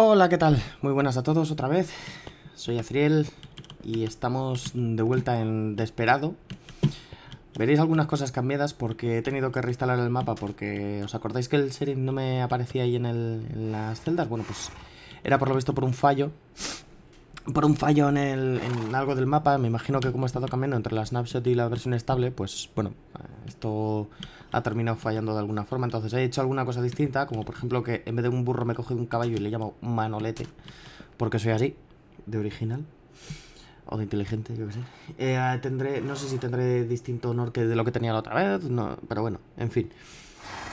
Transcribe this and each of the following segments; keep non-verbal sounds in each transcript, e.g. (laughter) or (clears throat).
Hola, ¿qué tal? Muy buenas a todos otra vez. Soy Azriel y estamos de vuelta en Desperado. Veréis algunas cosas cambiadas porque he tenido que reinstalar el mapa porque os acordáis que el sheriff no me aparecía ahí en, en las celdas. Bueno, pues era por lo visto por un fallo. Por un fallo en, el, en algo del mapa. Me imagino que como he estado cambiando entre la snapshot y la versión estable, pues bueno, esto ha terminado fallando de alguna forma. Entonces he hecho alguna cosa distinta, como por ejemplo que en vez de un burro me cogido un caballo y le llamo manolete, porque soy así, de original. O de inteligente, yo qué sé. Eh, tendré, no sé si tendré distinto honor que de lo que tenía la otra vez, no, pero bueno, en fin.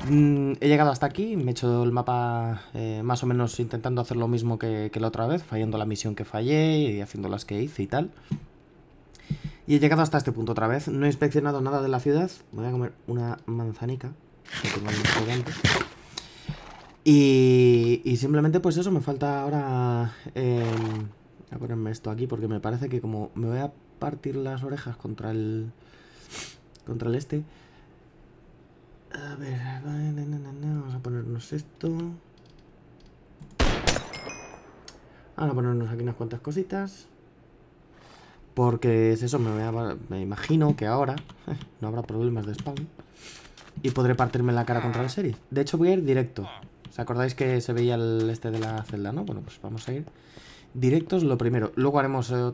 Mm, he llegado hasta aquí, me he hecho el mapa eh, más o menos intentando hacer lo mismo que, la otra vez, fallando la misión que fallé y haciendo las que hice y tal. Y he llegado hasta este punto otra vez. No he inspeccionado nada de la ciudad. Voy a comer una manzanica. Y, y simplemente pues eso, me falta ahora... Voy a ponerme esto aquí porque me parece que como me voy a partir las orejas contra el... Contra el este... A ver, vamos a ponernos esto. Vamos a ponernos aquí unas cuantas cositas. Porque es eso, me, me imagino que ahora (laughs) no habrá problemas de spawn. Y podré partirme la cara contra el serie. De hecho voy a ir directo. ¿Os acordáis que se veía el este de la celda, no? Bueno, pues vamos a ir directos lo primero. Luego haremos, eh,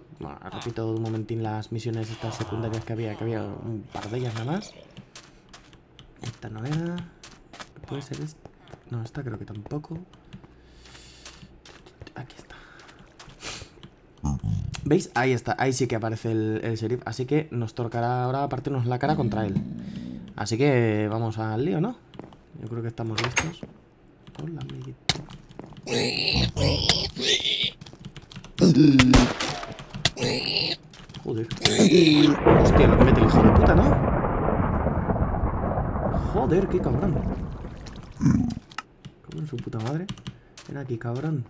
repito un momentín las misiones estas secundarias que había, que había un par de ellas nada más. Esta no era. Puede ser esta. No, esta creo que tampoco. Aquí está. ¿Veis? Ahí está, ahí sí que aparece el, el sheriff Así que nos tocará ahora partirnos la cara contra él Así que vamos al lío, ¿no? Yo creo que estamos listos Hola, amiguito Joder Hostia, lo que mete el hijo de puta, ¿no? Joder, qué cabrón Cabrón, su puta madre Ven aquí, cabrón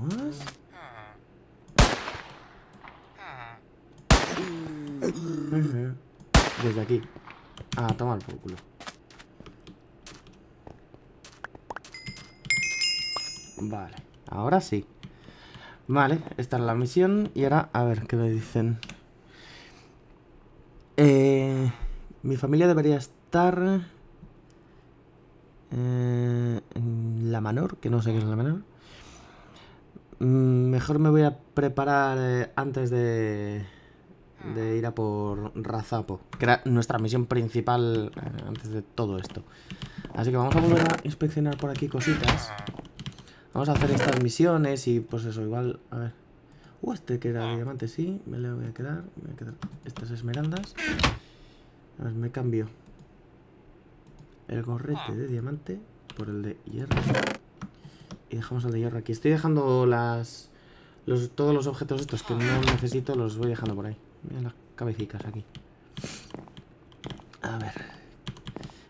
Vamos. Desde aquí. A tomar por culo. Vale, ahora sí. Vale, esta es la misión. Y ahora, a ver, ¿qué me dicen? Eh, mi familia debería estar... Eh, en la menor, que no sé qué es la menor. Mm, mejor me voy a preparar eh, antes de, de ir a por Razapo, que era nuestra misión principal eh, antes de todo esto. Así que vamos a volver a inspeccionar por aquí cositas. Vamos a hacer estas misiones y pues eso, igual, a ver. Uh, este que era de diamante, sí, me lo voy a quedar. Me voy a quedar estas esmeraldas. A ver, me cambio el gorrete de diamante por el de hierro. Y dejamos el de hierro aquí. Estoy dejando las... Los, todos los objetos estos que no necesito los voy dejando por ahí. Mira las cabecitas aquí. A ver.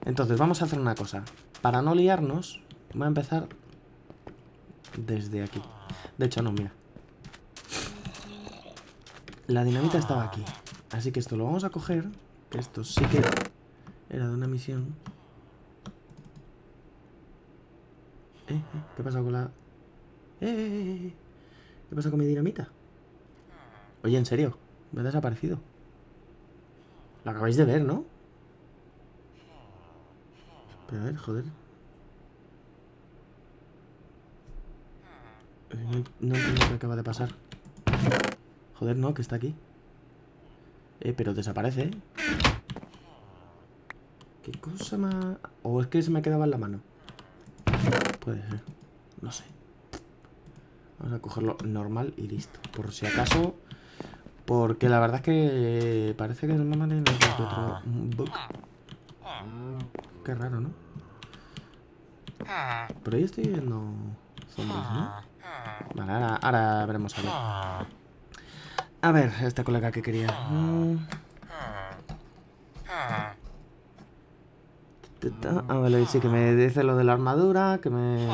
Entonces, vamos a hacer una cosa. Para no liarnos, voy a empezar desde aquí. De hecho, no, mira. La dinamita estaba aquí. Así que esto lo vamos a coger. Que esto sí que era de una misión. Eh, eh, ¿Qué pasa con la...? Eh, eh, ¿Qué pasa con mi dinamita? Oye, en serio, me ha desaparecido. Lo acabáis de ver, ¿no? Pero a ver, joder. No, no qué acaba de pasar. Joder, no, que está aquí. Eh, pero desaparece, ¿eh? ¿Qué cosa más...? ¿O es que se me quedaba en la mano? Puede ser. No sé. Vamos a cogerlo normal y listo. Por si acaso. Porque la verdad es que parece que no me mandan otro bug. Qué raro, ¿no? Por ahí estoy viendo zombies, ¿no? Vale, ahora, ahora veremos a ver. A ver, este colega que quería. Mm. Ah, vale, sí que me dice lo de la armadura, que me...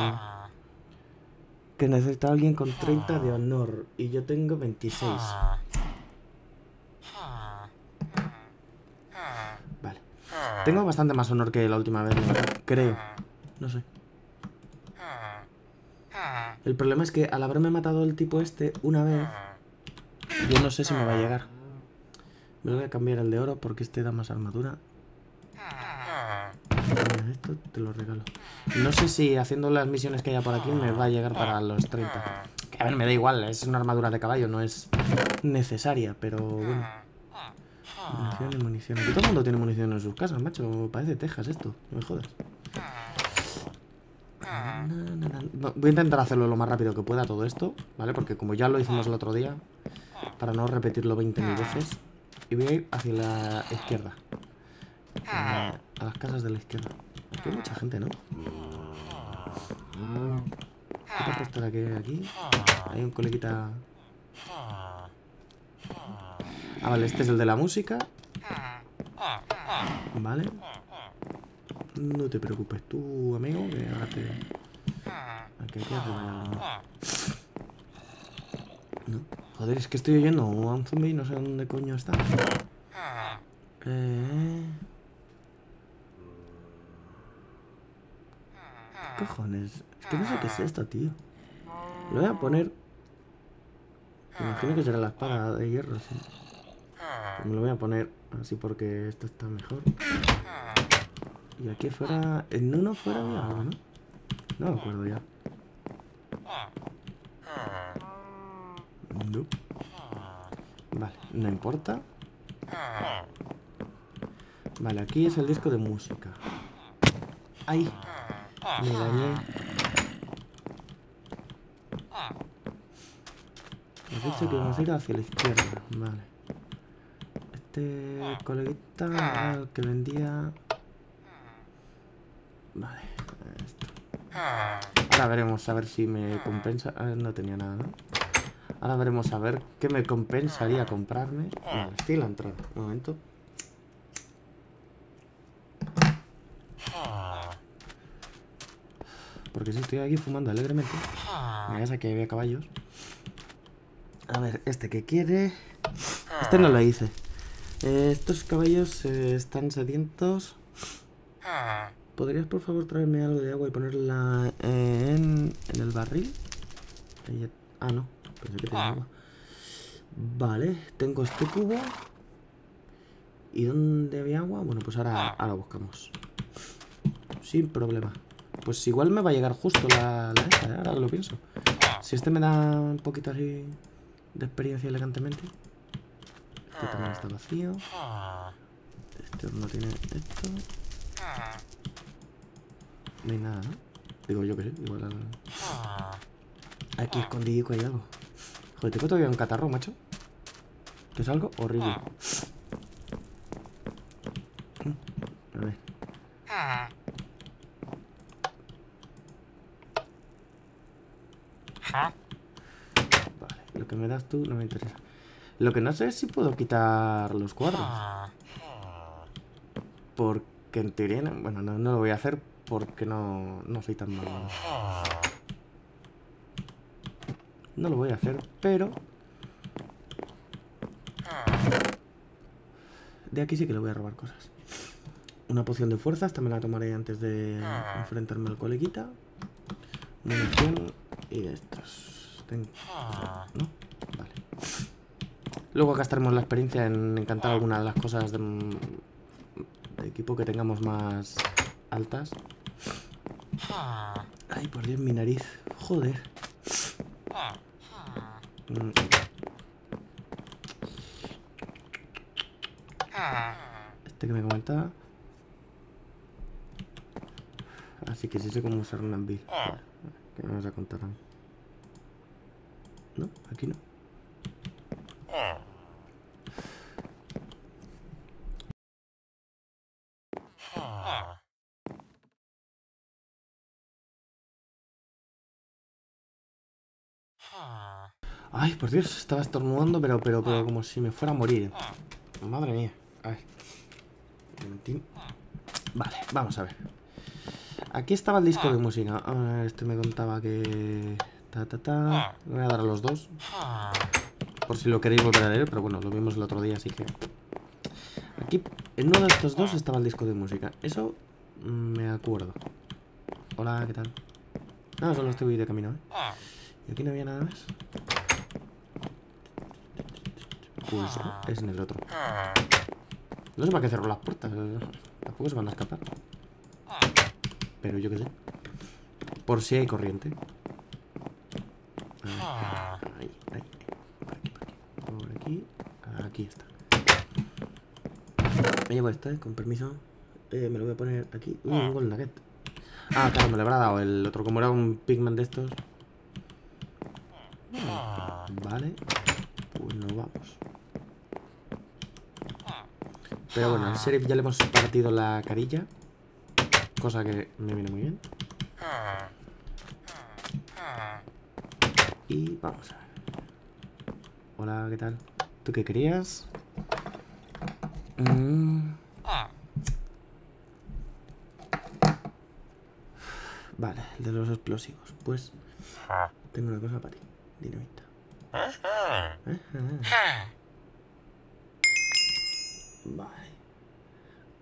Que necesita alguien con 30 de honor y yo tengo 26. Vale. Tengo bastante más honor que la última vez, creo. No sé. El problema es que al haberme matado el tipo este una vez, yo no sé si me va a llegar. Me voy a cambiar el de oro porque este da más armadura. Esto te lo regalo. No sé si haciendo las misiones que haya por aquí me va a llegar para los 30. Que a ver, me da igual, es una armadura de caballo, no es necesaria, pero bueno. Munición y munición. Todo el mundo tiene munición en sus casas, macho. Parece Texas esto, no me jodas. Voy a intentar hacerlo lo más rápido que pueda todo esto, ¿vale? Porque como ya lo hicimos el otro día, para no repetirlo 20.000 veces, y voy a ir hacia la izquierda. A, las casas de la izquierda. Aquí hay mucha gente, ¿no? ¿Qué pasa estar aquí? aquí? Hay un coleguita... Ah, vale, este es el de la música. Vale. No te preocupes tú, amigo, que ahora te... Aquí hay que No. Joder, es que estoy oyendo a un zombie y no sé dónde coño está. Eh... ¿Qué cojones? Es que no sé qué es esto, tío. Lo voy a poner... Me imagino que será la espada de hierro, sí. me lo voy a poner así porque esto está mejor. Y aquí fuera... En uno fuera ¿no? No me acuerdo ya. No. Vale, no importa. Vale, aquí es el disco de música. ¡Ay! Me dañé. He dicho que vamos a ir hacia la izquierda. Vale. Este coleguita que vendía... Vale. Esto. Ahora veremos a ver si me compensa... Ah, no tenía nada, ¿no? Ahora veremos a ver qué me compensaría comprarme. Vale, estoy en la entrada. Un momento. Porque si estoy aquí fumando alegremente. Mira, esa que había caballos. A ver, este que quiere... Este no lo hice. Eh, estos caballos eh, están sedientos. ¿Podrías por favor traerme algo de agua y ponerla en, en el barril? Ah, no. Pensé que tenía agua. Vale, tengo este cubo. ¿Y dónde había agua? Bueno, pues ahora, ahora buscamos. Sin problema. Pues igual me va a llegar justo la, la esta, ¿eh? ahora que lo pienso. Si este me da un poquito así de experiencia elegantemente. Este también está vacío. Este no tiene esto. No hay nada, ¿no? Digo yo que sí, igual... Aquí escondido hay algo. Joder, tengo todavía un catarro, macho. Que es algo horrible. A ver. Vale, lo que me das tú no me interesa. Lo que no sé es si puedo quitar los cuadros. Porque en teoría, bueno, no, lo voy a hacer porque no, no soy tan malo. No lo voy a hacer, pero... De aquí sí que le voy a robar cosas. Una poción de fuerza, esta me la tomaré antes de enfrentarme al coleguita. Munición y de estos. ¿No? Vale. Luego gastaremos la experiencia en encantar alguna de las cosas de, de equipo que tengamos más altas. Ay, por Dios, mi nariz. Joder. Mm. Este que me comentaba. Así que sí sé cómo usar un anvil. ¿Qué me vas a contar? No, aquí no. Ay, por Dios, estaba estornudando, pero, pero, pero como si me fuera a morir. Madre mía. A ver. Vale, vamos a ver. Aquí estaba el disco de música. este me contaba que... Ta, ta, ta. voy a dar a los dos. Por si lo queréis volver a leer, pero bueno, lo vimos el otro día, así que... Aquí, en uno de estos dos estaba el disco de música. Eso me acuerdo. Hola, ¿qué tal? No, solo estoy de camino, ¿eh? Y aquí no había nada más. Pues es en el otro. No sé para qué cerró las puertas. Tampoco se van a escapar. Pero yo qué sé. Por si hay corriente. Ahí, ahí. Por aquí, por aquí. Por aquí. Aquí está. Me llevo esta, eh, con permiso. Eh, me lo voy a poner aquí. Uy, un golden nugget. Ah, claro, me lo habrá dado el otro. Como era un pigman de estos. Vale. Pues nos vamos. Pero bueno, al sheriff ya le hemos partido la carilla. Cosa que me viene muy bien. Y vamos a ver. Hola, ¿qué tal? ¿Tú qué querías? Mm. Vale, el de los explosivos. Pues tengo una cosa para ti. Dinamita. Ajá. Vale.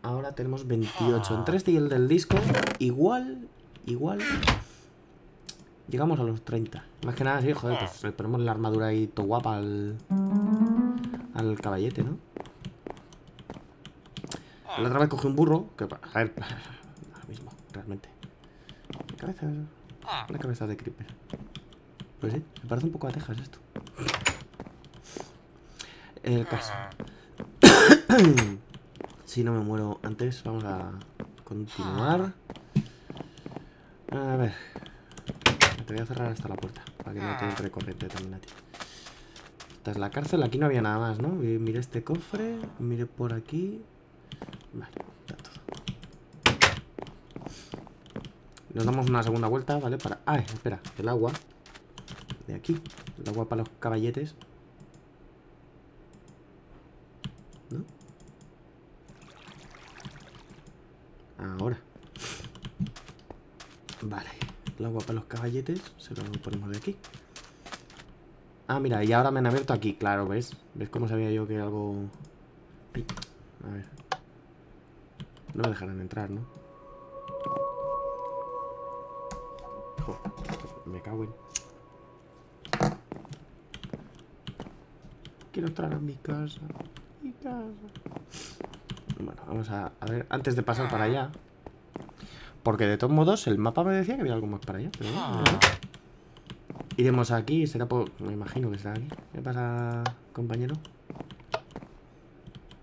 Ahora tenemos 28. Entre este y el del disco, igual, igual. Llegamos a los 30. Más que nada, sí, joder, pues le ponemos la armadura ahí todo guapa al. al caballete, ¿no? La otra vez cogí un burro, que a ver, (laughs) lo mismo, realmente. Cabeza, la cabeza de Creeper. Pues sí, me parece un poco a Texas esto. El caso. (clears throat) si no me muero antes, vamos a continuar. A ver. Te voy a cerrar hasta la puerta, para que no te entre corriente también a ti. Esta es la cárcel, aquí no había nada más, ¿no? Mire este cofre, mire por aquí. Vale, está todo. Nos damos una segunda vuelta, ¿vale? Para... Ah, espera, el agua. De aquí. El agua para los caballetes. Ahora. Vale. El agua para los caballetes. Se lo ponemos de aquí. Ah, mira, y ahora me han abierto aquí. Claro, ¿ves? ¿Ves cómo sabía yo que algo... A ver. No me dejarán entrar, ¿no? me cago en... Quiero entrar a mi casa. Mi casa. Bueno, vamos a ver, antes de pasar para allá. Porque de todos modos el mapa me decía que había algo más para allá. Pero no, Iremos aquí, será por... Me imagino que será aquí. ¿Qué pasa, compañero?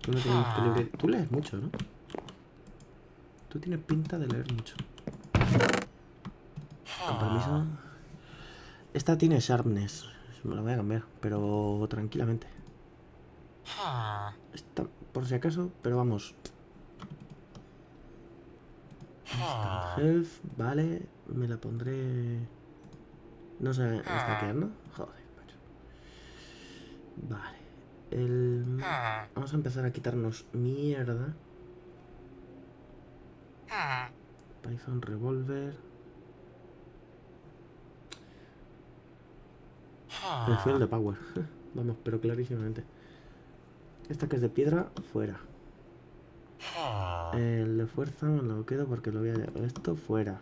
Tú no tienes Tú lees mucho, ¿no? Tú tienes pinta de leer mucho. Con permiso. Esta tiene sharpness. Me la voy a cambiar, pero tranquilamente. Esta, por si acaso, pero vamos. Health, vale. Me la pondré. No sé, esta que ¿no? Joder, macho. Vale. El... Vamos a empezar a quitarnos mierda. Python Revolver. El de Power. (laughs) Vamos, pero clarísimamente. Esta que es de piedra, fuera. El de fuerza me lo quedo porque lo voy a... Esto fuera.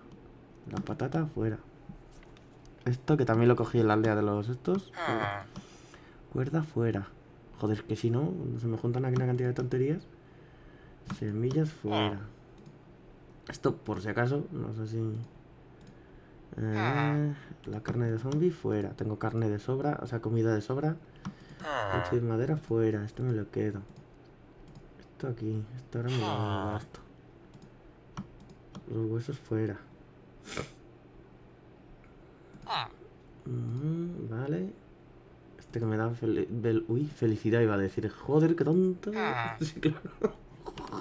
La patata fuera. Esto que también lo cogí en la aldea de los estos. Cuerda fuera. Joder, que si no, se me juntan aquí una cantidad de tonterías. Semillas fuera. Esto, por si acaso, no sé si... Eh, la carne de zombie fuera. Tengo carne de sobra, o sea, comida de sobra. Esto de madera fuera. Esto me lo quedo. Esto aquí. Esto ahora me lo gasto. Los huesos fuera. Mm, vale. Este que me da Uy, felicidad iba a decir. Joder, qué tonto. (laughs) sí, claro.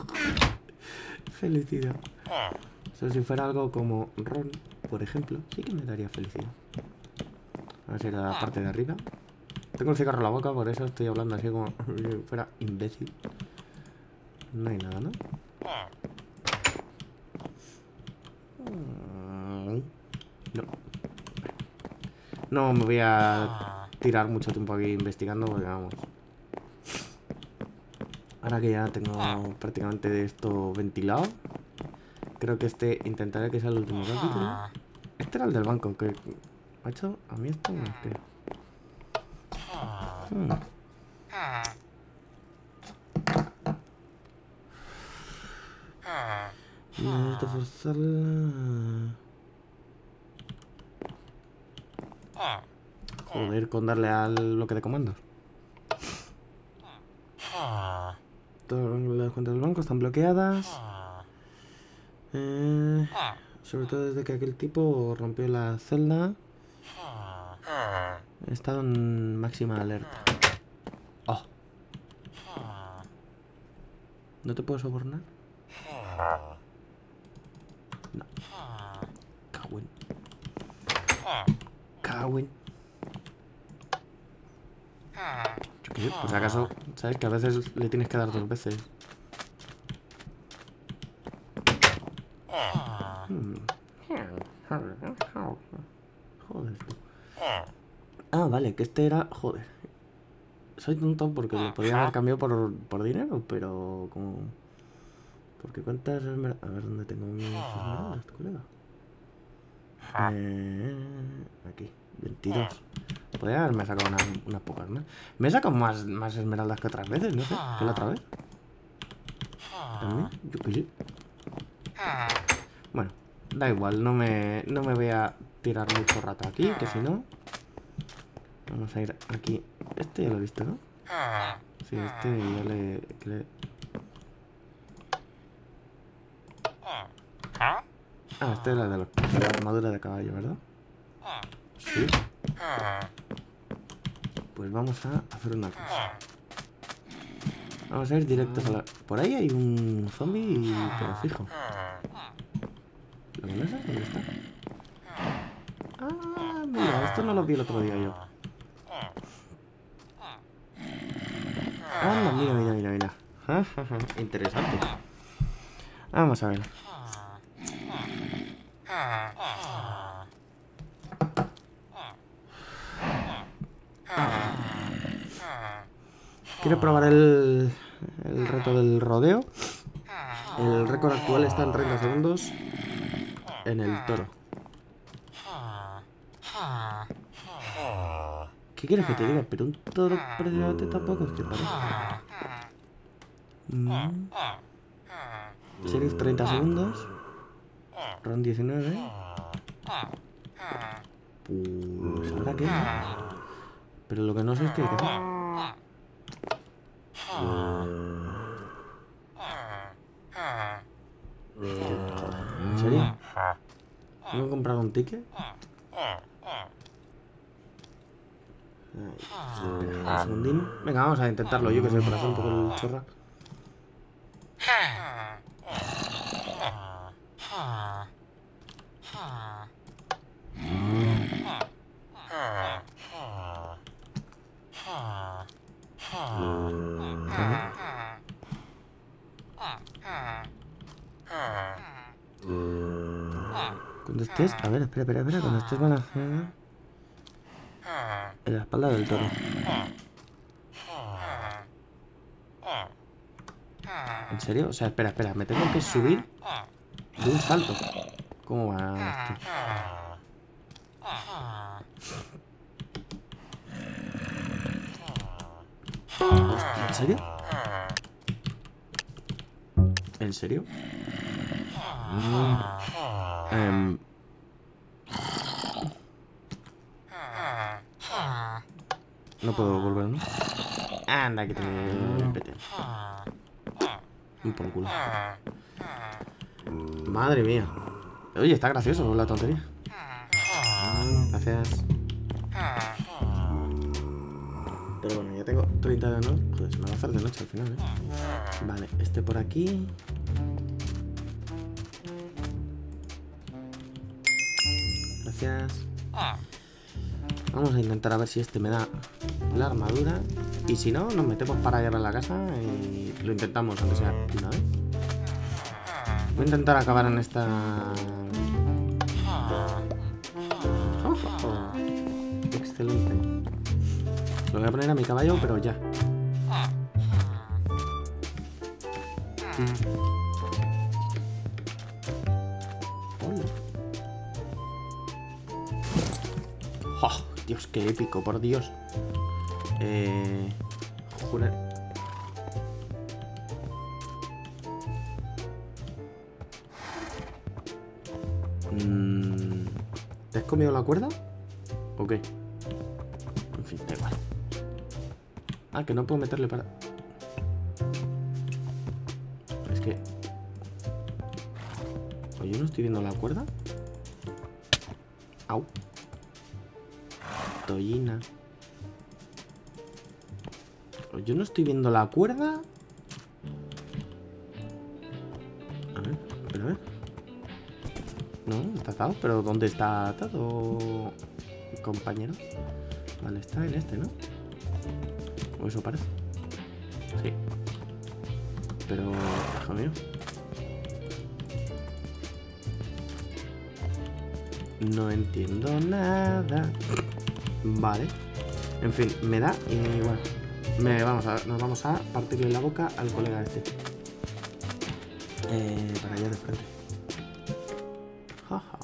(laughs) felicidad. O si fuera algo como Ron, por ejemplo, sí que me daría felicidad. A ver si era la parte de arriba. Tengo el cigarro en la boca, por eso estoy hablando así como (laughs) si fuera imbécil. No hay nada, ¿no? No. No me voy a tirar mucho tiempo aquí investigando porque vamos. Ahora que ya tengo prácticamente esto ventilado Creo que este intentaré que sea el último capítulo. Este era el del banco, que... Macho, a mí esto que- Hmm. Necesito forzarla... Joder, con darle al bloque de comandos. Todas las cuentas del banco están bloqueadas. Eh, sobre todo desde que aquel tipo rompió la celda. He estado en máxima alerta. Oh. ¿No te puedo sobornar? No. Cagüen. Cagüen. Yo qué sé, por si acaso, ¿sabes? Que a veces le tienes que dar dos veces. Hmm. Joder. Ah, vale, que este era... Joder. Soy tonto porque lo podía haber cambiado por, por dinero, pero como... Porque cuántas esmeraldas... A ver, ¿dónde tengo mis esmeraldas, colega? Eh, aquí, 22. Podría haberme sacado unas, unas pocas más. Me he sacado más, más esmeraldas que otras veces, no sé. ¿Qué la otra vez? ¿También? Yo qué sé. Bueno, da igual, no me, no me voy a tirar mucho rato aquí, que si no... Vamos a ir aquí. Este ya lo he visto, ¿no? Sí, este ya le... que le- Ah, era de, los- de la armadura de caballo, ¿verdad? Sí. Pues vamos a hacer una cosa. Vamos a ir directos a la... Por ahí hay un zombie, pero fijo. ¿Lo conoces? ¿Dónde está? Ah, mira, esto no lo vi el otro día yo. Anda, mira, mira, mira, mira. (laughs) Interesante. Vamos a ver. ¿Quiere probar el, el reto del rodeo? El récord actual está en 30 segundos en el toro. ¿Qué quieres que te diga? Pero un toro precisamente tampoco es que parezca. Mm. Series 30 segundos. Round 19. Pues ahora qué. Pero lo que no sé es qué que. ¿En serio? ¿Tengo que comprar un ticket? Venga, vamos a intentarlo. Yo que sé, para hacer un poco el chorra. A ver, espera, espera, espera. Cuando estés van a. En la espalda del toro. ¿En serio? O sea, espera, espera. Me tengo que subir de un salto. ¿Cómo va esto? ¿En serio? ¿En serio? Mm. Em, no puedo volver, ¿no? Anda, que te pete. Y por culo. Madre mía. Oye, está gracioso la tontería. Gracias. Pero bueno, ya tengo 30 de noche. Joder, se me va a hacer de noche al final, ¿eh? Vale, este por aquí. Gracias. Vamos a intentar a ver si este me da la armadura. Y si no, nos metemos para allá a la casa y lo intentamos, aunque sea una vez. Voy a intentar acabar en esta... Excelente. Lo voy a poner a mi caballo, pero ya. Dios, qué épico, por Dios. Eh... Jura... Mm, ¿Te has comido la cuerda? ¿O qué? En fin, da igual. Ah, que no puedo meterle para... Es que... ¿O yo no estoy viendo la cuerda? Estoy viendo la cuerda? A ver, espera, a ver. No, está atado, pero ¿dónde está atado, compañero? Vale, está en este, ¿no? O eso parece. Sí. Pero, hijo mío. No entiendo nada. Vale. En fin, me da bueno. Me vamos a, nos vamos a partirle la boca al colega este. Eh, para allá de frente. Jaja.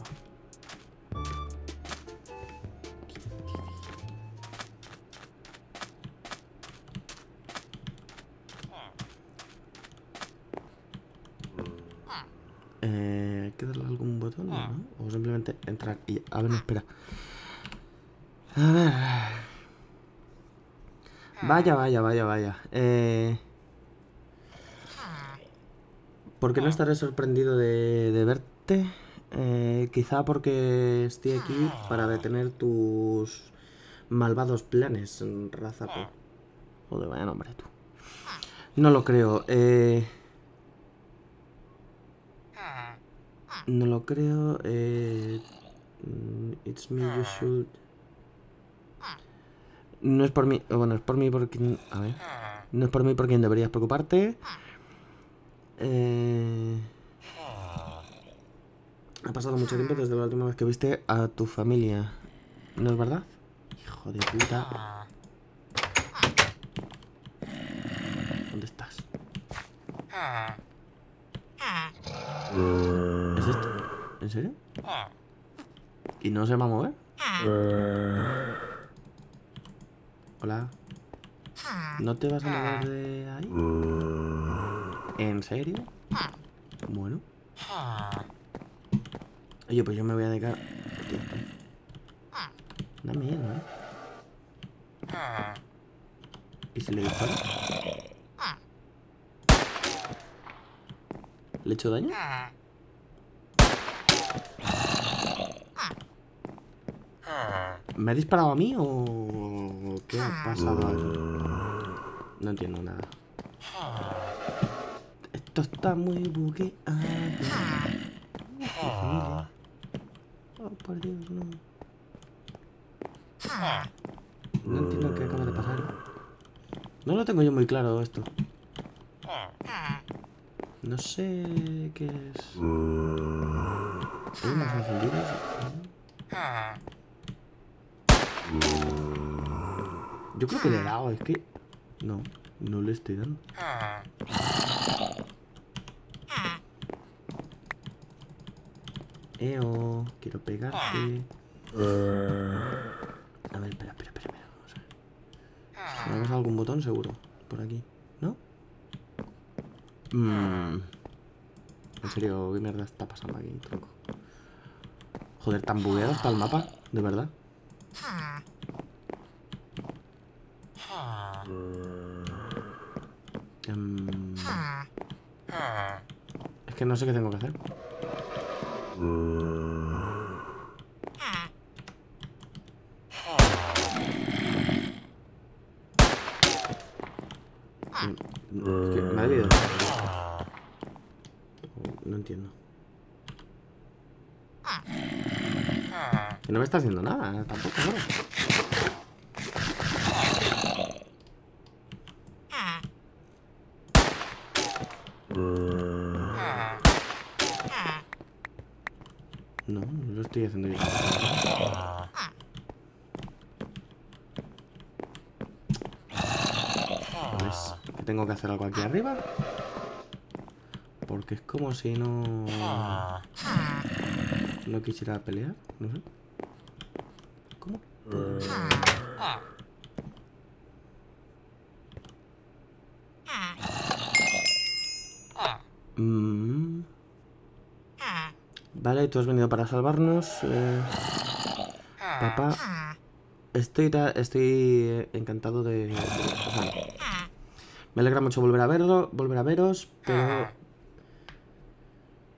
Eh, ¿Hay que darle algún botón? ¿no? O simplemente entrar y... A ver, espera. A ver... Vaya, vaya, vaya, vaya. Eh... ¿Por qué no estaré sorprendido de, verte? Eh, quizá porque estoy aquí para detener tus malvados planes, Razapo. Joder, vaya nombre tú. No lo creo. Eh... No lo creo. Eh... mm, It's me, you should. No es por mí. Bueno, es por mí por quien. A ver. No es por mí por quien deberías preocuparte. Eh... Ha pasado mucho tiempo desde la última vez que viste a tu familia. ¿No es verdad? Hijo de puta. ¿Dónde estás? ¿Es esto? ¿En serio? ¿Y no se va a mover? Hola. ¿No te vas a mover de ahí? ¿En serio? Bueno. Oye, pues yo me voy a dedicar... Da miedo, ¿eh? ¿Y si le disparo? ¿Le he hecho daño? ¿Me ha disparado a mí o qué ha pasado aquí? No entiendo nada. Esto está muy bugueado. Oh, por Dios, no. No entiendo qué acaba de pasar. No lo tengo yo muy claro esto. No sé qué es. ¿Hay más encendidos? Yo creo que le he dado, es que... No, no le estoy dando. Eo, quiero pegarte. A ver, espera, espera, espera. Vamos a ver. Algún botón seguro. Por aquí. ¿No? Mm. En serio, ¿qué mierda está pasando aquí, tronco? Joder, tan bugueado está el mapa, de verdad. Em, Es que no sé qué tengo que hacer. No entiendo. Que no me está haciendo nada, tampoco, ¿no? No, no lo Que tengo que hacer algo aquí arriba. Porque es como si no... No quisiera pelear, no sé. ¿Cómo? Mm. Vale, tú has venido para salvarnos. Eh, papá. Estoy, estoy encantado de... me alegra mucho volver a verlo, volver a veros, pero...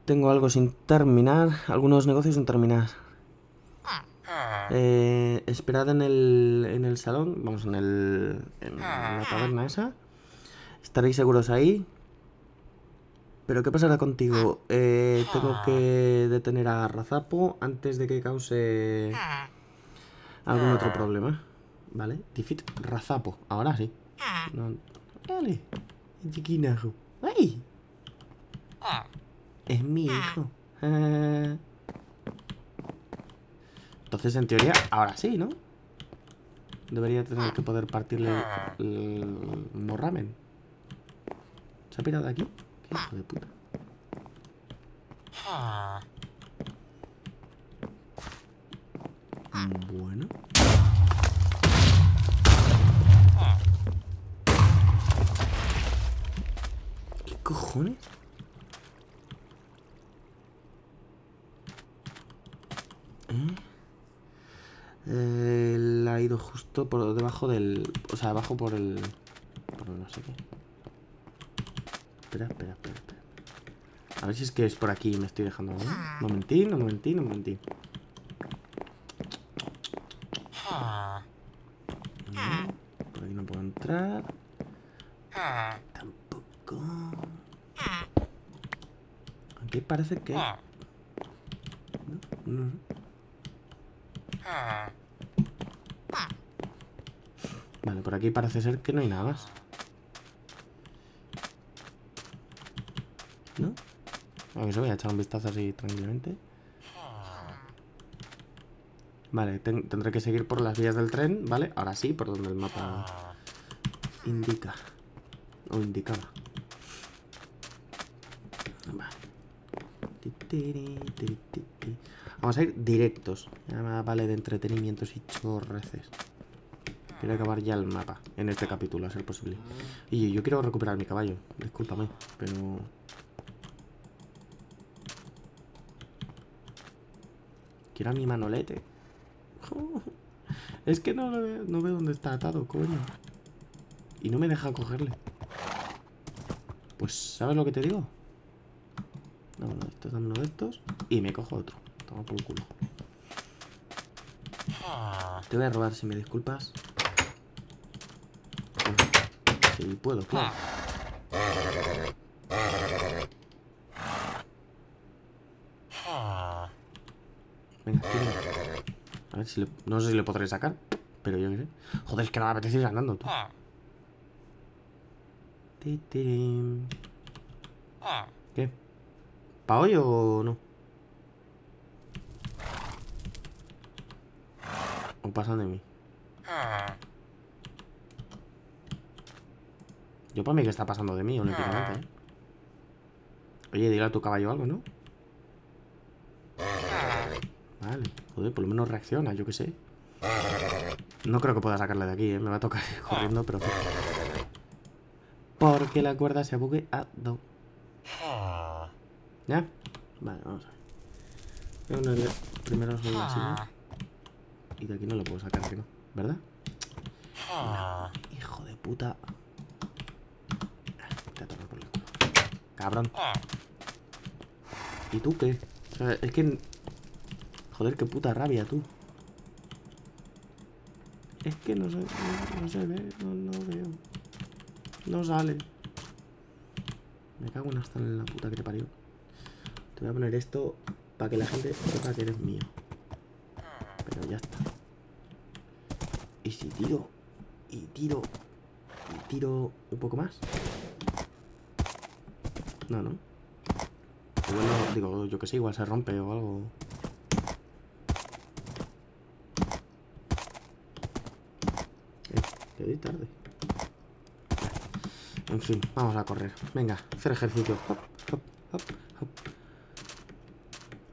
Tengo algo sin terminar, algunos negocios sin terminar. Eh, esperad en el, en el salón, vamos, en, el, en la taberna esa. Estaréis seguros ahí. Pero ¿qué pasará contigo? Eh, tengo que detener a Razapo antes de que cause algún otro problema. Vale, defeat Razapo. Ahora sí. No. Vale, chiquinajo. ¡Ay! Es mi hijo. Entonces, en teoría, ahora sí, ¿no? Debería tener que poder partirle el, morramen. ¿Se ha pirado de aquí? ¿Qué hijo de puta? Bueno. ¿Qué cojones? ¿Eh? Él ha ido justo por debajo del... O sea, abajo por el... Por no sé qué. Espera, espera, espera, espera. A ver si es que es por aquí me estoy dejando. ¿no? Momentín, un momentín, un momentín. por aquí no puedo entrar. Tampoco. Aquí parece que... Vale, por aquí parece ser que no hay nada más. ¿No? A ver, voy a echar un vistazo así tranquilamente. Vale, tendré que seguir por las vías del tren, ¿vale? Ahora sí, por donde el mapa indica. O indicaba. Vale. Vamos a ir directos. Ya vale de entretenimientos y chorreces. Quiero acabar ya el mapa en este capítulo, a ser posible. Y yo quiero recuperar mi caballo. Discúlpame, pero... Quiero a mi manolete. (laughs) es que no, veo, no veo dónde está atado, coño. Y no me deja cogerle. Pues, ¿sabes lo que te digo? No, no, esto es uno de estos. Y me cojo otro. Toma por culo. Te voy a robar si me disculpas. Si puedo, claro. Venga, A ver si le... No sé si le podré sacar, pero yo qué sé. Joder, es que no me apetece ir andando, tú. ¿Qué? ¿Pa hoy o no? ¿O pasan de mí? Yo para mí que está pasando de mí, olímpicamente, ¿eh? Oye, dile a tu caballo algo, ¿no? Vale, joder, por lo menos reacciona, yo qué sé. No creo que pueda sacarle de aquí, ¿eh? Me va a tocar corriendo, pero... Porque la cuerda se ha bugueado. ¿Ya? Vale, vamos a ver. A primero sobre la silla. Y de aquí no lo puedo sacar, que no, ¿verdad? hijo de puta. Te por el. Cabrón. ¿Y tú qué? O sea, es que... Joder, qué puta rabia, tú. Es que no se, no, se ve, no, no veo. No sale. Me cago en hasta en la puta que te parió. Te voy a poner esto para que la gente sepa que eres mío. Pero ya está. Y si tiro, y tiro, y tiro un poco más. No, no. Bueno, digo, yo que sé, igual se rompe o algo. Eh, que tarde. En fin, vamos a correr. Venga, hacer ejercicio.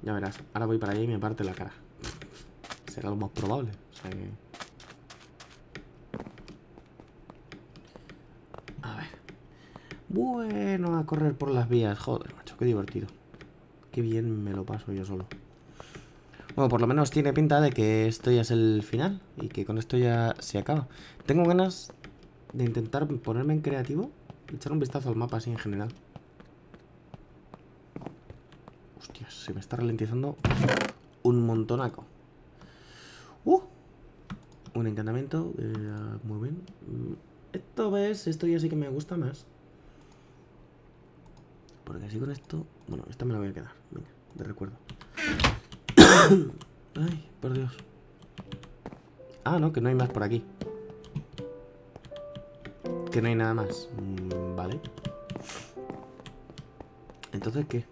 Ya verás, ahora voy para allá y me parte la cara. Será lo más probable. O sea que... A ver. Bueno, a correr por las vías. Joder, macho, qué divertido. Qué bien me lo paso yo solo. Bueno, por lo menos tiene pinta de que esto ya es el final y que con esto ya se acaba. Tengo ganas de intentar ponerme en creativo y echar un vistazo al mapa así en general. Hostias, se me está ralentizando un montonaco. ¡Uh! Un encantamiento. Eh, muy bien. Mm, esto, ¿ves? Esto ya sí que me gusta más. Porque así con esto... Bueno, esta me la voy a quedar. Venga, de recuerdo. Ay, por Dios. Ah, no, que no hay más por aquí. Que no hay nada más. Mm, vale. Entonces, ¿qué?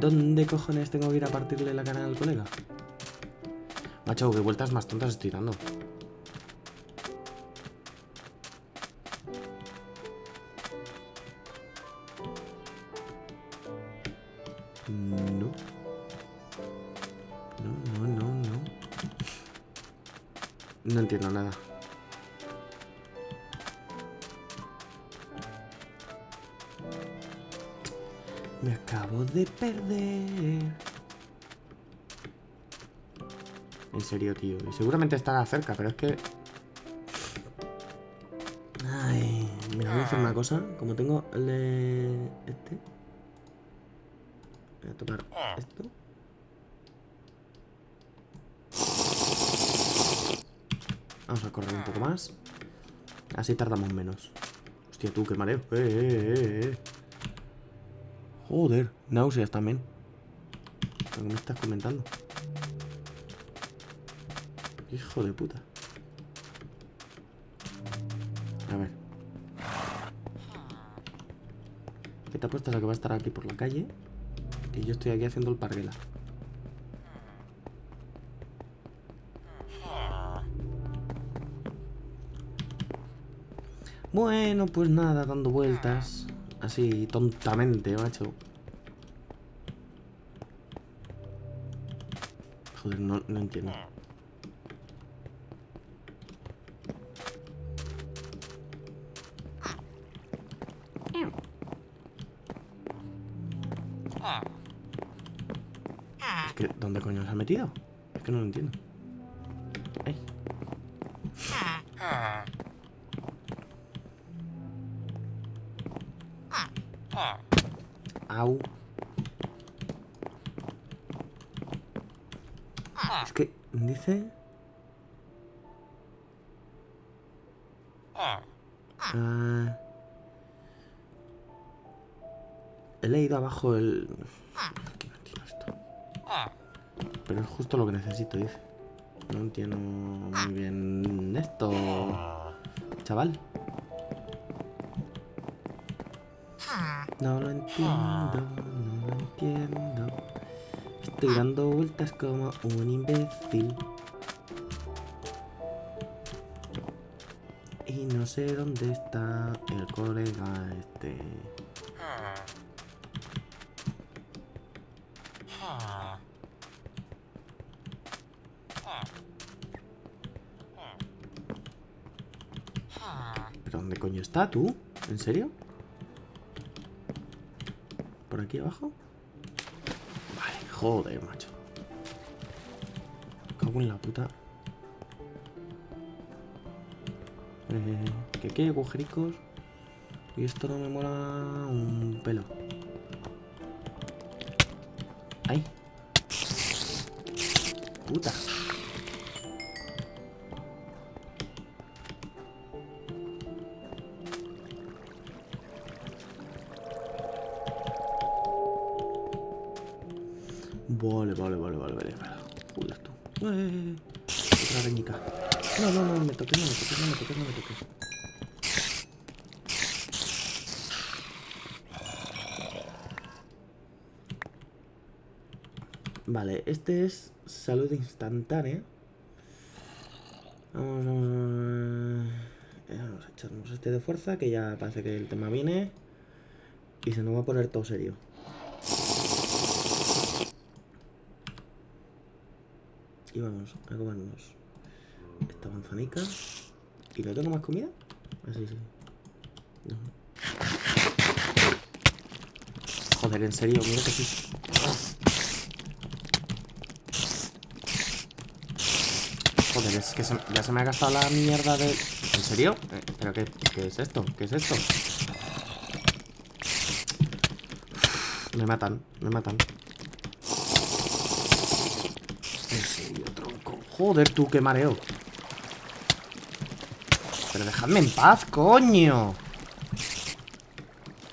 ¿Dónde cojones tengo que ir a partirle la cara al colega? Macho, qué vueltas más tontas estoy dando. Seguramente estará cerca, pero es que... Ay, mira, voy a hacer una cosa. Como tengo el. Este... Voy a tomar esto. Vamos a correr un poco más. Así tardamos menos. Hostia, tú, qué mareo. Eh, eh, eh. Joder, náuseas también. ¿Qué me estás comentando? Hijo de puta. A ver. ¿Qué te apuestas a que va a estar aquí por la calle? Y yo estoy aquí haciendo el parguela. Bueno, pues nada, dando vueltas. Así, tontamente, macho. Joder, no, no entiendo. ¿Dónde coño se ha metido? Es que no lo entiendo. Ay. Au. Es que dice... Ah, he leído abajo el... justo lo que necesito, dice. No entiendo muy bien esto, chaval. No lo entiendo, no lo entiendo. Estoy dando vueltas como un imbécil. Y no sé dónde está el colega este. ¿Pero dónde coño está tú? ¿En serio? ¿Por aquí abajo? Vale, joder, macho. Me cago en la puta. Eh, que qué agujericos. Y esto no me mola un pelo. ¡Ay! ¡Puta! Vale, vale, vale, vale. Joder, tú. Otra arañica. No, no, no, me toques, no me toques, no me toques, no me toques. Vale, este es salud instantánea. Vamos a echarnos este de fuerza, que ya parece que el tema viene. Y se nos va a poner todo serio. Y vamos a comernos esta manzanica. ¿Y no tengo más comida? Así, sí. No. Joder, en serio, mira que sí. Joder, es que ya se me ha gastado la mierda de... ¿En serio? Eh, ¿Pero qué, qué es esto? ¿Qué es esto? Me matan, me matan. En serio, tronco. Joder, tú, qué mareo. Pero dejadme en paz, coño.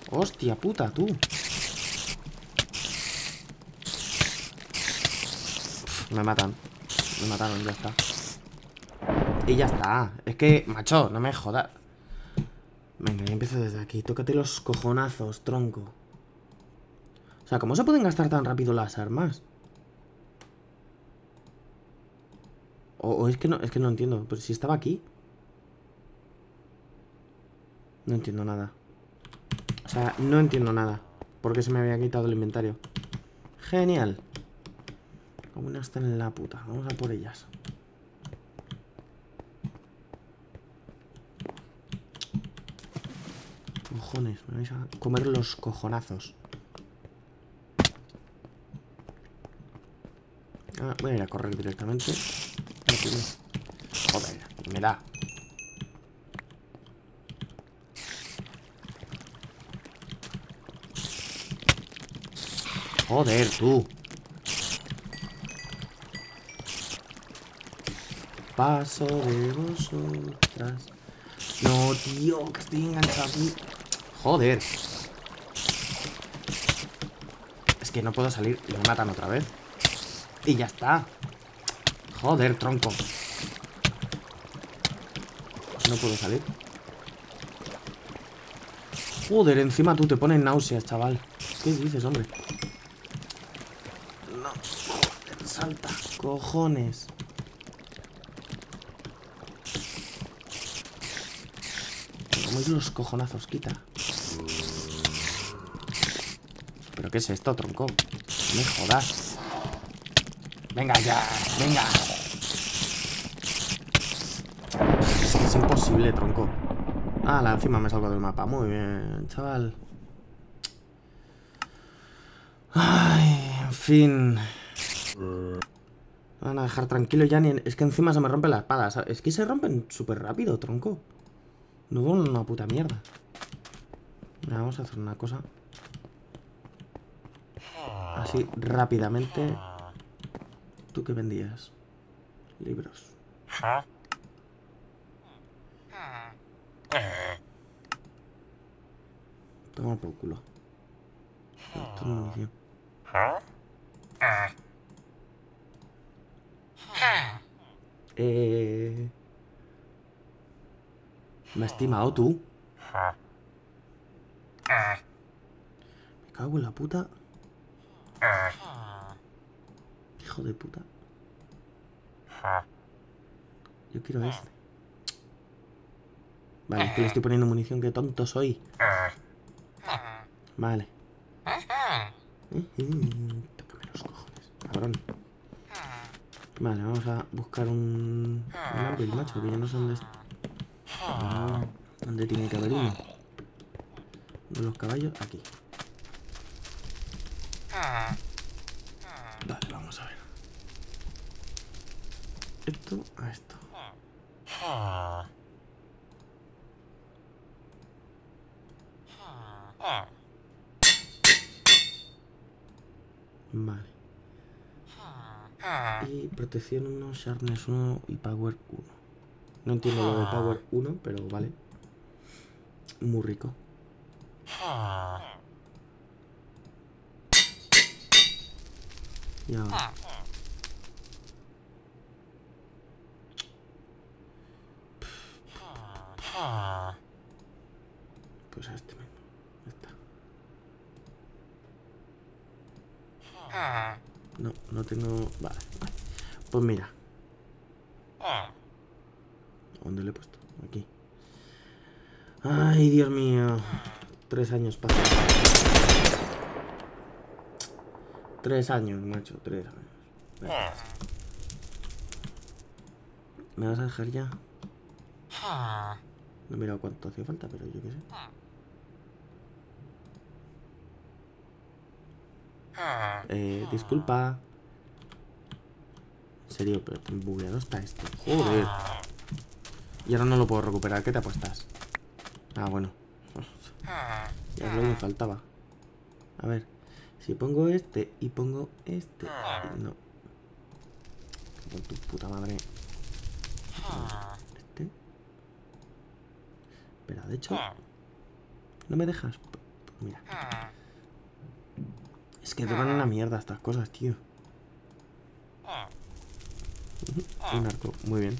Hostia puta, tú. Me matan. Me mataron, ya está. Y ya está. Es que, macho, no me jodas. Venga, empiezo desde aquí. Tócate los cojonazos, tronco. O sea, ¿cómo se pueden gastar tan rápido las armas? O, es que no, es que no entiendo. Pero si estaba aquí. No entiendo nada. O sea, no entiendo nada. Porque se me había quitado el inventario. Genial. Aún están en la puta. Vamos a por ellas. Cojones, me vais a comer los cojonazos. Ah, voy a ir a correr directamente. Joder, me da. Joder, tú. Paso de vosotras. No, tío, que estoy enganchado. Joder. Es que no puedo salir y me matan otra vez. Y ya está. Joder, tronco. No puedo salir. Joder, encima tú te pones náuseas, chaval. ¿Qué dices, hombre? No. Salta. Cojones. Como los cojonazos, quita. ¿Pero qué es esto, tronco? Me jodas. Venga ya, venga. Es imposible, tronco. Ah, la encima me salgo del mapa. Muy bien, chaval. Ay, en fin. van a dejar tranquilo ya ni... Es que encima se me rompe la espada. Es que se rompen súper rápido, tronco. No veo una puta mierda. vamos a hacer una cosa. Así, rápidamente. ¿Tú qué vendías? Libros. Toma por culo. Esto munición. Eh... ¿Me has estimado tú? Me cago en la puta. Hijo de puta. Yo quiero este. Vale, es que le estoy poniendo munición. Qué tonto soy. Vale. Tócame los cojones, cabrón. Vale, vamos a buscar un... Un macho, que ya no sé dónde está. ¿Dónde tiene que haber uno? De los caballos, aquí. Vale, vamos a ver. Esto a esto. Vale. Y protección 1, sharpness 1 y power 1. No entiendo lo de power 1, pero vale. Muy rico. Y. Pues a este mismo. Está. No, no tengo... Vale, Pues mira. ¿Dónde le he puesto? Aquí. Ay, Dios mío. Tres años pasados. Tres años, macho. Tres años. ¿Me vas a dejar ya? No he mirado cuánto hacía falta, pero yo qué sé. Eh, disculpa. En serio, pero bugueado está esto. Joder. Y ahora no lo puedo recuperar. ¿Qué te apuestas? Ah, bueno. (laughs) Ya es lo que me faltaba. A ver. Si pongo este y pongo este. No. Con tu puta madre. Este. Espera, de hecho. ¿No me dejas? Mira. Es que duran una mierda estas cosas, tío. Un arco, muy bien.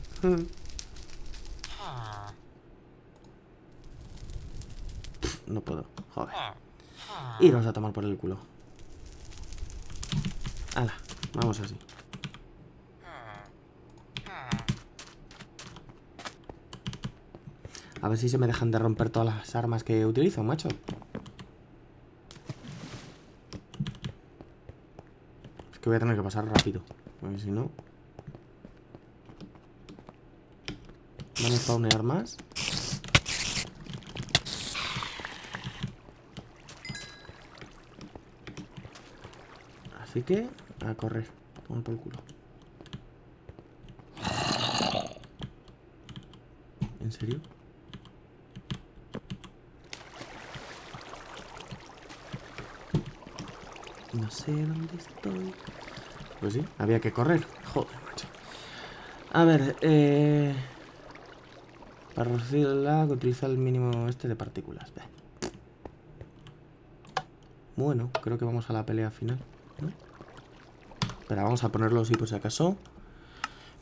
No puedo, joder. Iros a tomar por el culo. Hala, vamos así. A ver si se me dejan de romper todas las armas que utilizo, macho. Es que voy a tener que pasar rápido. Porque si no... Van a spawnear más. Así que, a correr. Toma por el culo. ¿En serio? No sé dónde estoy. Pues sí, había que correr. Joder, macho. A ver, eh... Para reducir el lag utiliza el mínimo este de partículas. Bueno, creo que vamos a la pelea final. ¿no? Espera, vamos a ponerlo así por si acaso.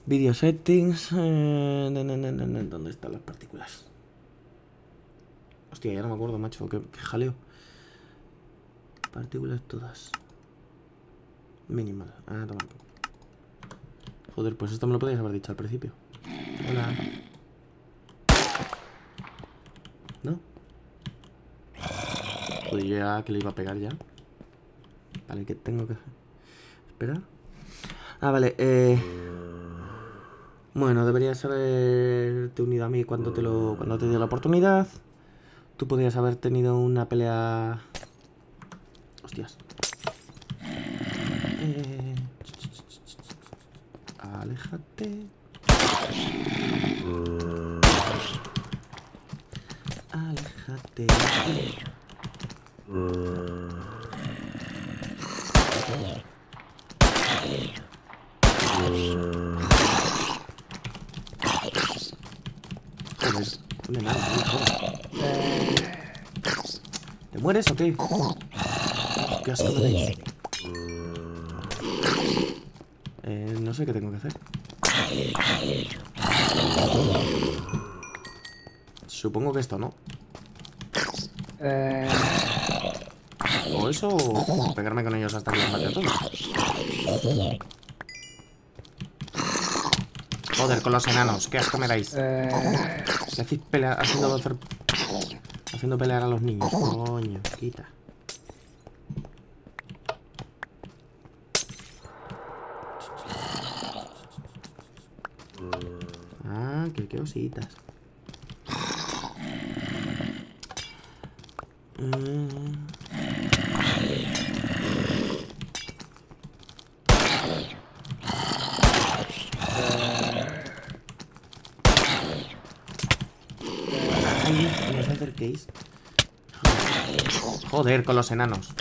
Video settings. eh, ¿Dónde están las partículas? Hostia, ya no me acuerdo, macho. Qué, qué jaleo. Partículas todas. Minimal. Ah, toma. Joder, pues esto me lo podías haber dicho al principio. Hola. ¿No? Joder, yo que le iba a pegar ya. Vale, ¿qué tengo que hacer? Espera. Ah, vale, eh... Bueno, deberías haberte unido a mí cuando te lo. cuando te dio la oportunidad. Tú podrías haber tenido una pelea. Hostias. Eh, Aléjate. Aléjate. ¿Te mueres o qué? ¿Qué asco me no sé qué tengo que hacer. Supongo que esto, ¿no? Eh, O eso, o pegarme con ellos hasta que los mate a todos. Joder, con los enanos, qué asco me dais. eh, ¿Qué hacéis pelea- haciendo, hacer- haciendo pelear a los niños? Coño, quita. Ah, que qué ositas. Mm. Ay, no os acerquéis. Joder, con los enanos.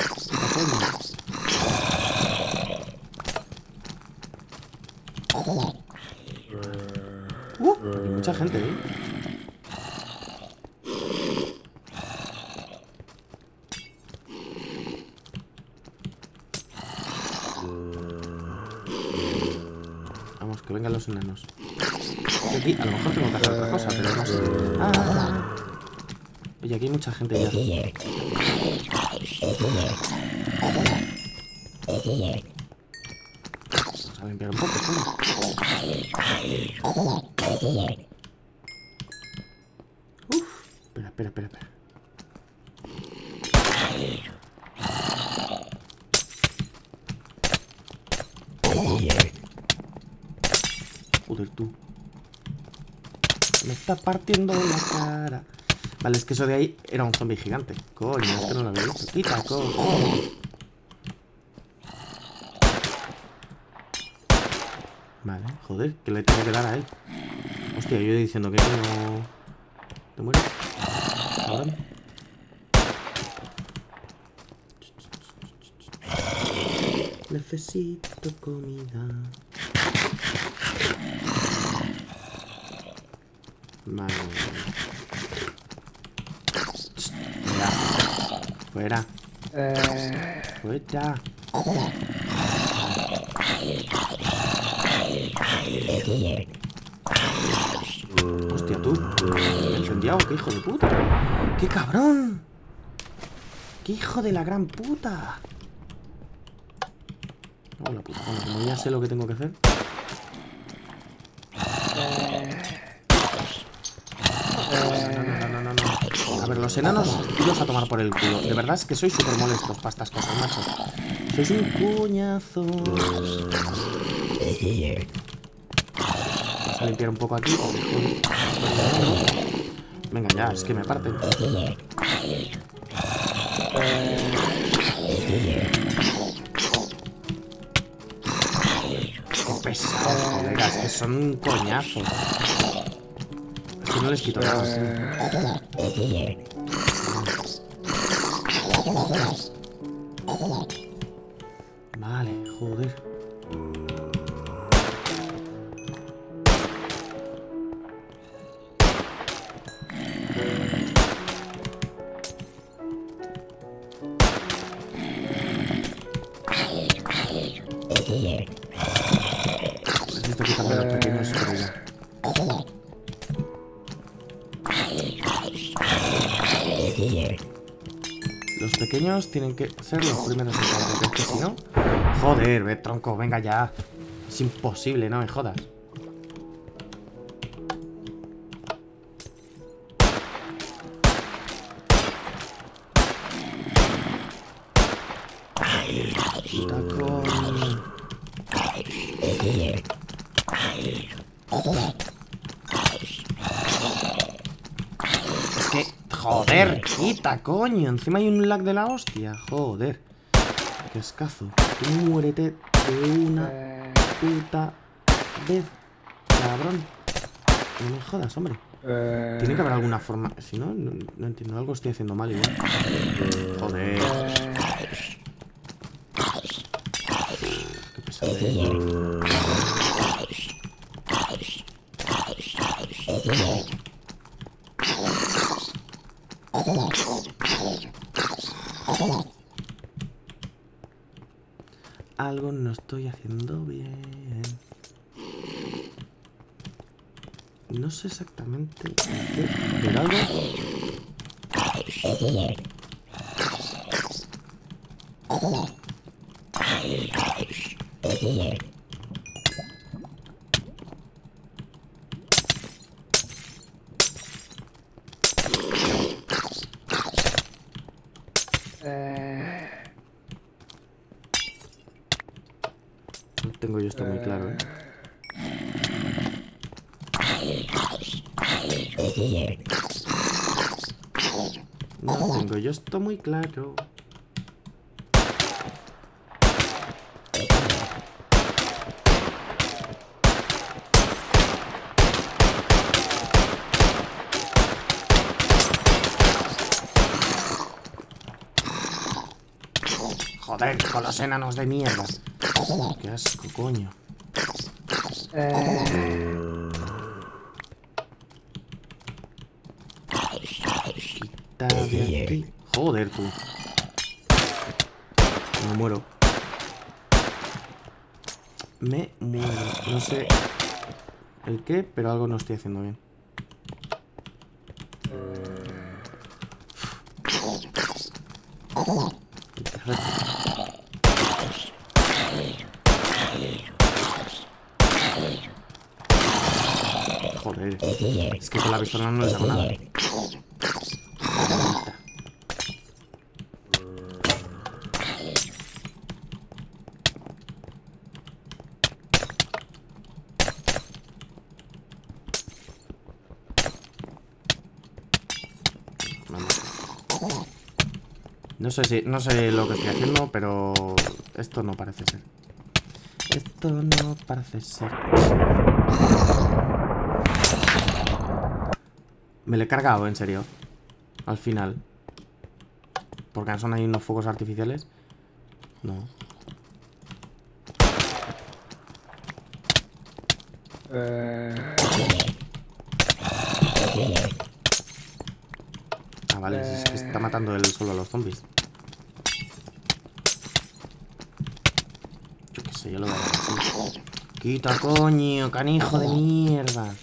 Uh, hay mucha gente, ¿eh? Vamos, que vengan los enanos. Aquí a lo mejor tengo que hacer otra cosa, pero no sé. Ah. Oye, aquí hay mucha gente ya. Vamos a limpiar un poco, ¿sí? Uf. Espera, espera, espera, espera. Joder, tú. Me está partiendo la cara. Vale, es que eso de ahí era un zombie gigante. Coño, esto no lo había visto. Quita, coño. Vale, joder, que le tengo que dar a él. Hostia, yo diciendo que no... ¿Te mueres? Ahora. Necesito comida. Vale. Fuera. Fuera. Eh, Fuera. Hostia, tú. ¿Me incendiado? ¿Qué hijo de puta? ¡Qué cabrón! ¡Qué hijo de la gran puta! Hola, puta. Bueno, como ya sé lo que tengo que hacer. No, no, no, no, no. A ver, los enanos, iros a tomar por el culo. De verdad es que sois súper molestos para estas cosas, macho. Sois un cuñazo. Vamos a limpiar un poco aquí. Venga, ya, es que me parten. Qué pesados, colegas, que son un coñazo. Que no les quito nada. Tienen que ser los primeros en caer, porque es que si no... Joder, ve tronco, venga ya. Es imposible, no me jodas coño. Es que, joder, quita, coño. Encima hay un lag de la hostia. Joder. Qué escazo. Tú muérete de una eh, puta vez, cabrón. No me jodas, hombre. eh, Tiene que haber alguna forma. Si no, no, no entiendo. Algo estoy haciendo mal igual. Joder, eh, qué pesado. Algo no estoy haciendo bien. No sé exactamente qué, pero algo. eh, Esto muy claro, ¿eh? (laughs) No tengo yo esto muy claro. Joder, con los enanos de mierda. Qué asco, coño. eh, Quita de aquí. Joder, tú. Me muero. Me muero. No sé el qué, pero algo no estoy haciendo bien. Es que con la pistola no les hago nada. No sé si, no sé lo que estoy haciendo, pero esto no parece ser. Esto no parece ser. Me lo he cargado, en serio. Al final. Porque son ahí unos fuegos artificiales. No. Eh, Ah, vale, es que está matando él solo a los zombies. Yo qué sé, yo lo voy a. Quita, coño, canijo de mierda.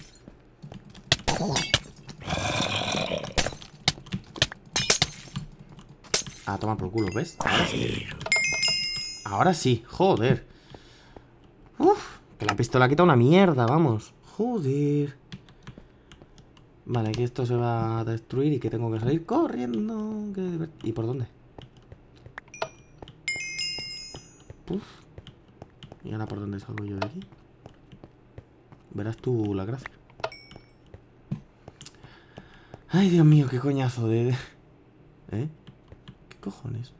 Ah, toma por culo, ¿ves? Ahora sí. Ahora sí, joder. Uf, que la pistola quita una mierda, vamos. Joder. Vale, aquí esto se va a destruir y que tengo que salir corriendo. ¿Y por dónde? Puf. ¿Y ahora por dónde salgo yo de aquí? Verás tú la gracia. Ay, Dios mío, qué coñazo de... ¿Eh? ¿Qué cojones?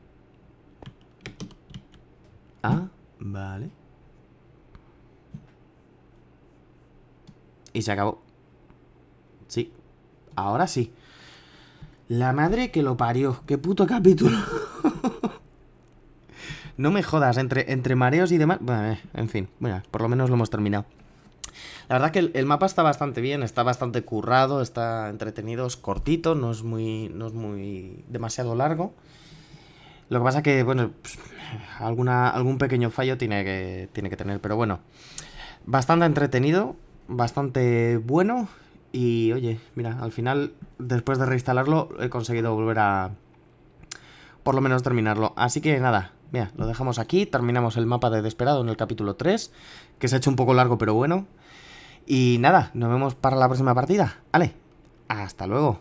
Ah, vale. Y se acabó. Sí. Ahora sí. La madre que lo parió. Qué puto capítulo. (laughs) no me jodas, entre, entre mareos y demás. Bueno, eh, en fin, bueno, por lo menos lo hemos terminado. La verdad que el, el mapa está bastante bien, está bastante currado, está entretenido, es cortito, no es muy, no es muy demasiado largo. Lo que pasa que, bueno, pues, alguna, algún pequeño fallo tiene que, tiene que tener, pero bueno, bastante entretenido, bastante bueno y oye, mira, al final, después de reinstalarlo, he conseguido volver a, por lo menos terminarlo. Así que nada, mira, lo dejamos aquí, terminamos el mapa de Desperado en el capítulo 3, que se ha hecho un poco largo, pero bueno. Y nada, nos vemos para la próxima partida. Vale, hasta luego.